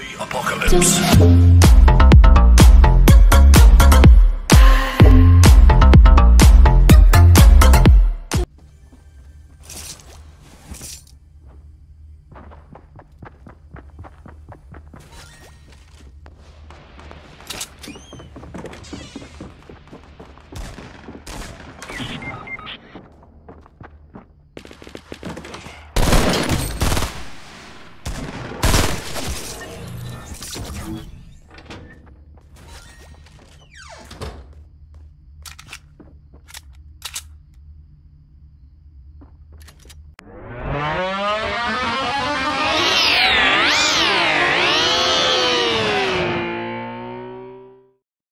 Zombie apocalypse.